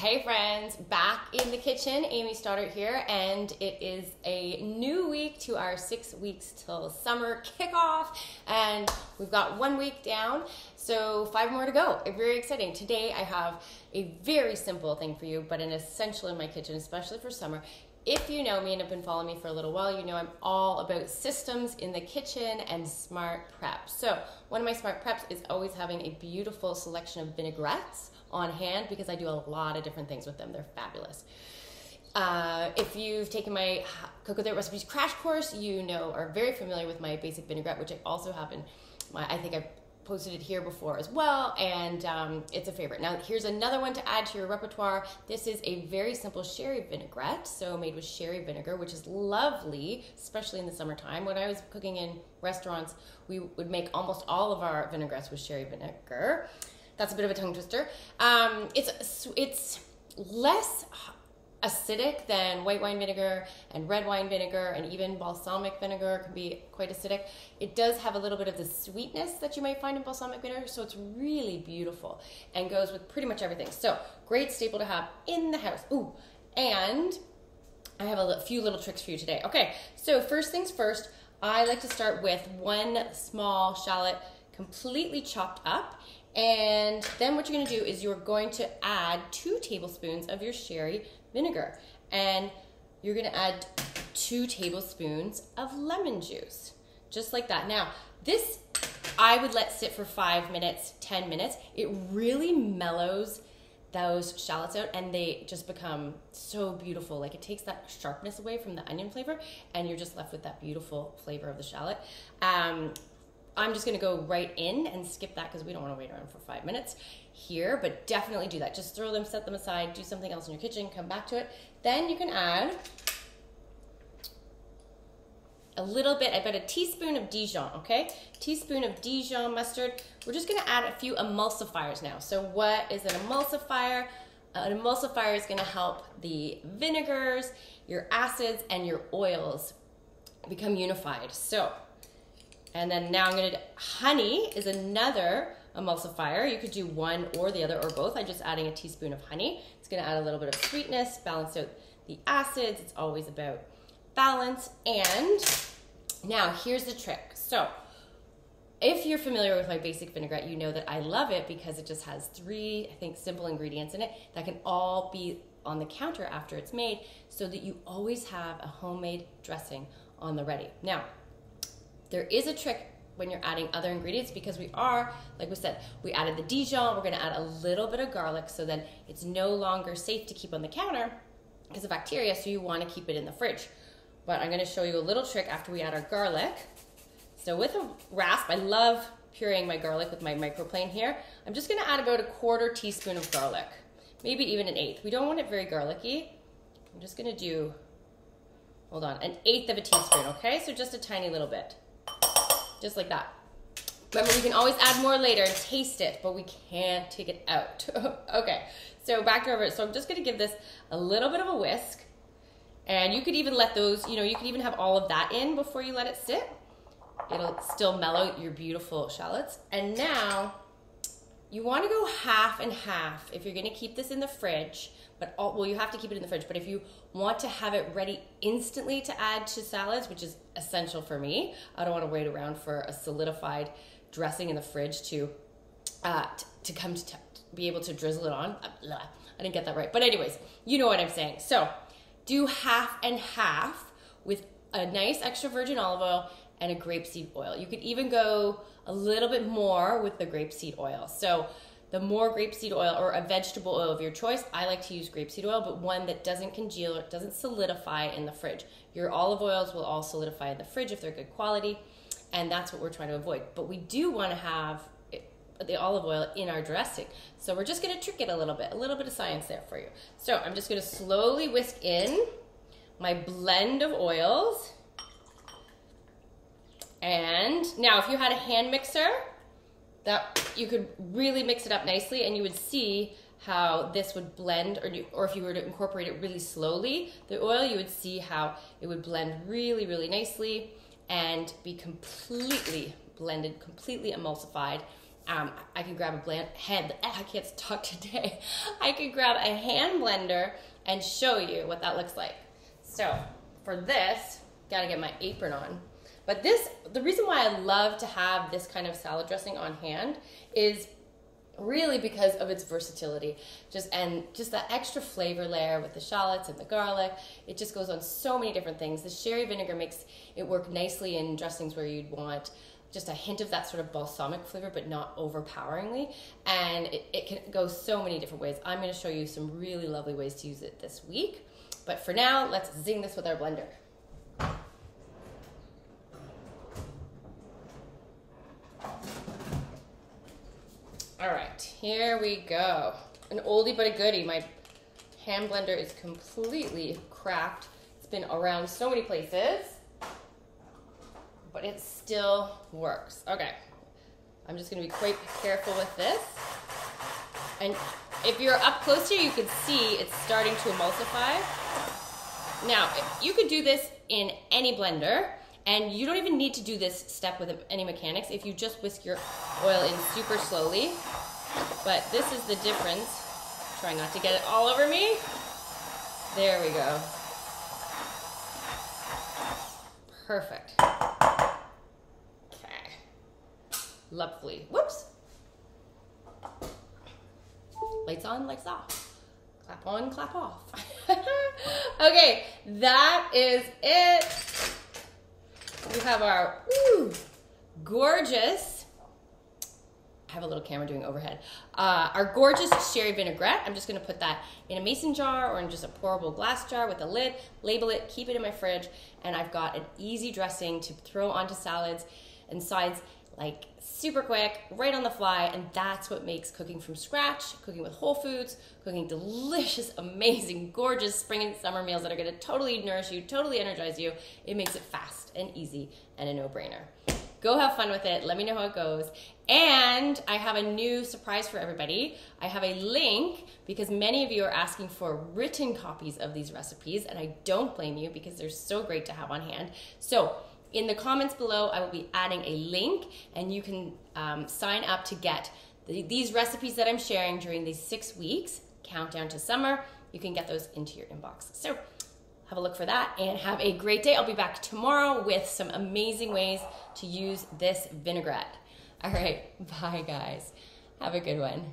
Hey friends, back in the kitchen. Amy Stoddart here, and it is a new week to our six weeks till summer kickoff, and we've got one week down, so five more to go. Very exciting. Today I have a very simple thing for you, but an essential in my kitchen, especially for summer. If you know me and have been following me for a little while, you know I'm all about systems in the kitchen and smart prep. So, one of my smart preps is always having a beautiful selection of vinaigrettes on hand because I do a lot of different things with them. They're fabulous. Uh, if you've taken my Cook With It Recipes crash course, you know are very familiar with my basic vinaigrette, which I also have in my, I think I've posted it here before as well, and um, it's a favorite. Now, here's another one to add to your repertoire. This is a very simple sherry vinaigrette, so made with sherry vinegar, which is lovely, especially in the summertime. When I was cooking in restaurants, we would make almost all of our vinaigrettes with sherry vinegar. That's a bit of a tongue twister. Um, it's it's less acidic than white wine vinegar and red wine vinegar and even balsamic vinegar can be quite acidic. It does have a little bit of the sweetness that you might find in balsamic vinegar, so it's really beautiful and goes with pretty much everything. So, great staple to have in the house. Ooh, and I have a few little tricks for you today. Okay, so first things first, I like to start with one small shallot completely chopped up and then what you're gonna do is you're going to add two tablespoons of your sherry vinegar. And you're gonna add two tablespoons of lemon juice, just like that. Now, this I would let sit for five minutes, 10 minutes. It really mellows those shallots out and they just become so beautiful. Like it takes that sharpness away from the onion flavor and you're just left with that beautiful flavor of the shallot. Um, I'm just gonna go right in and skip that because we don't wanna wait around for five minutes here, but definitely do that. Just throw them, set them aside, do something else in your kitchen, come back to it. Then you can add a little bit, about a teaspoon of Dijon, okay? Teaspoon of Dijon mustard. We're just gonna add a few emulsifiers now. So what is an emulsifier? Uh, an emulsifier is gonna help the vinegars, your acids, and your oils become unified. So and then now I'm gonna, honey is another emulsifier. You could do one or the other or both. I'm just adding a teaspoon of honey. It's gonna add a little bit of sweetness, balance out the acids. It's always about balance. And now here's the trick. So if you're familiar with my basic vinaigrette, you know that I love it because it just has three, I think, simple ingredients in it that can all be on the counter after it's made so that you always have a homemade dressing on the ready. Now, there is a trick when you're adding other ingredients because we are, like we said, we added the Dijon, we're gonna add a little bit of garlic so then it's no longer safe to keep on the counter because of bacteria, so you wanna keep it in the fridge. But I'm gonna show you a little trick after we add our garlic. So with a rasp, I love pureeing my garlic with my microplane here. I'm just gonna add about a quarter teaspoon of garlic, maybe even an eighth. We don't want it very garlicky. I'm just gonna do, hold on, an eighth of a teaspoon, okay? So just a tiny little bit just like that. Remember, we can always add more later and taste it, but we can't take it out. okay, so back to over. So I'm just gonna give this a little bit of a whisk. And you could even let those, you know, you could even have all of that in before you let it sit. It'll still mellow your beautiful shallots. And now you wanna go half and half if you're gonna keep this in the fridge but all, well, you have to keep it in the fridge. But if you want to have it ready instantly to add to salads, which is essential for me, I don't want to wait around for a solidified dressing in the fridge to uh, t- to come to t- be able to drizzle it on. I didn't get that right, but anyways, you know what I'm saying. So do half and half with a nice extra virgin olive oil and a grapeseed oil. You could even go a little bit more with the grapeseed oil. So the more grapeseed oil or a vegetable oil of your choice. I like to use grapeseed oil, but one that doesn't congeal or doesn't solidify in the fridge. Your olive oils will all solidify in the fridge if they're good quality, and that's what we're trying to avoid. But we do want to have the olive oil in our dressing. So we're just going to trick it a little bit, a little bit of science there for you. So I'm just going to slowly whisk in my blend of oils. And now if you had a hand mixer, that you could really mix it up nicely and you would see how this would blend or, or if you were to incorporate it really slowly the oil you would see how it would blend really really nicely and be completely blended completely emulsified um, I can grab a blend hand. I can't talk today. I could grab a hand blender and show you what that looks like. So for this, gotta get my apron on. But this, the reason why I love to have this kind of salad dressing on hand is really because of its versatility just and just that extra flavor layer with the shallots and the garlic it just goes on so many different things the sherry vinegar makes it work nicely in dressings where you'd want just a hint of that sort of balsamic flavor, but not overpoweringly. And it, it can go so many different ways. I'm going to show you some really lovely ways to use it this week. But for now, let's zing this with our blender. All right, here we go. An oldie but a goodie. My hand blender is completely cracked. It's been around so many places but it still works. Okay, I'm just gonna be quite careful with this. And if you're up close here, you can see it's starting to emulsify. Now, you could do this in any blender, and you don't even need to do this step with any mechanics if you just whisk your oil in super slowly. But this is the difference. Try not to get it all over me. There we go. Perfect. Okay. Lovely. Whoops. Lights on, lights off. Clap on, clap off. okay, that is it. We have our ooh, gorgeous, I have a little camera doing overhead. Uh, our gorgeous sherry vinaigrette. I'm just gonna put that in a mason jar or in just a pourable glass jar with a lid, label it, keep it in my fridge, and I've got an easy dressing to throw onto salads and sides like super quick, right on the fly, and that's what makes cooking from scratch, cooking with whole foods, cooking delicious, amazing, gorgeous spring and summer meals that are gonna totally nourish you, totally energize you. It makes it fast and easy and a no-brainer. Go have fun with it. Let me know how it goes. And I have a new surprise for everybody. I have a link because many of you are asking for written copies of these recipes, and I don't blame you because they're so great to have on hand. So in the comments below, I will be adding a link and you can um, sign up to get the, these recipes that I'm sharing during these six weeks, countdown to summer. You can get those into your inbox. So have a look for that and have a great day. I'll be back tomorrow with some amazing ways to use this vinaigrette. All right, bye guys. Have a good one.